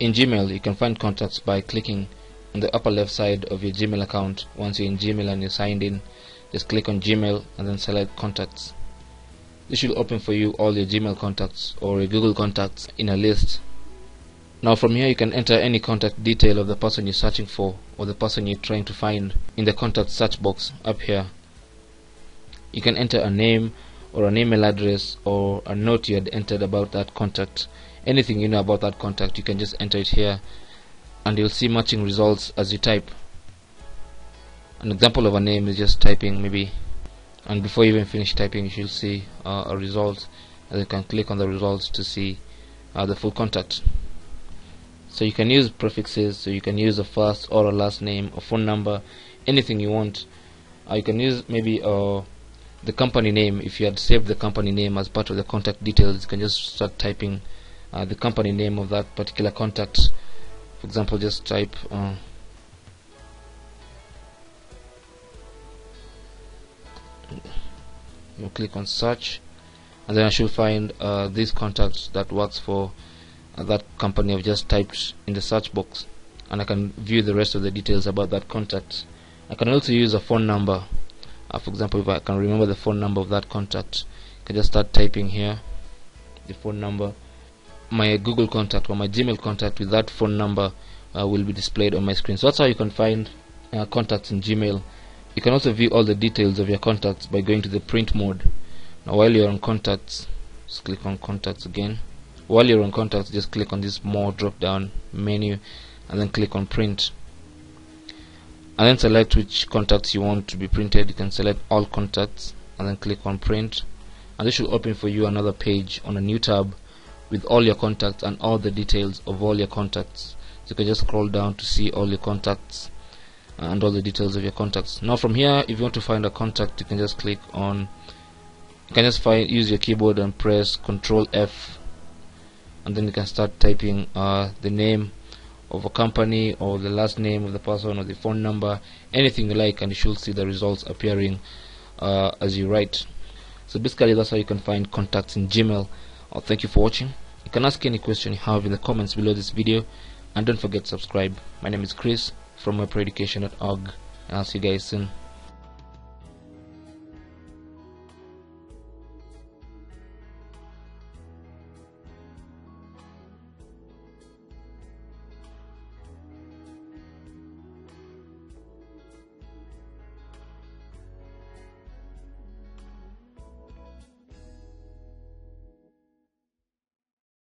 in Gmail you can find contacts by clicking on the upper left side of your Gmail account. Once you're in Gmail and you're signed in just click on Gmail and then select contacts. This will open for you all your Gmail contacts or your Google contacts in a list. Now from here you can enter any contact detail of the person you're searching for or the person you're trying to find in the contact search box up here. You can enter a name or an email address or a note you had entered about that contact anything you know about that contact you can just enter it here and you'll see matching results as you type. An example of a name is just typing maybe and before you even finish typing you should see uh, a result. And you can click on the results to see uh, the full contact. So you can use prefixes so you can use a first or a last name a phone number anything you want. Uh, you can use maybe uh, the company name if you had saved the company name as part of the contact details you can just start typing uh, the company name of that particular contact. For example just type uh, you click on search and then I should find uh, this contact that works for uh, that company. I've just typed in the search box and I can view the rest of the details about that contact. I can also use a phone number uh, for example if I can remember the phone number of that contact I can just start typing here the phone number. My Google contact or my Gmail contact with that phone number uh, will be displayed on my screen. So that's how you can find uh, contacts in Gmail. You can also view all the details of your contacts by going to the print mode. Now while you're on contacts just click on contacts again. While you're on contacts just click on this more drop down menu and then click on print and then select which contacts you want to be printed. You can select all contacts and then click on print. And this will open for you another page on a new tab with all your contacts and all the details of all your contacts. So you can just scroll down to see all your contacts and all the details of your contacts. Now from here if you want to find a contact you can just click on you can just find use your keyboard and press control F. And then you can start typing uh, the name of a company or the last name of the person or the phone number anything you like and you should see the results appearing uh, as you write. So basically that's how you can find contacts in Gmail. Uh, thank you for watching. You can ask any question you have in the comments below this video. And don't forget to subscribe. My name is Chris from webproeducation.org and I'll see you guys soon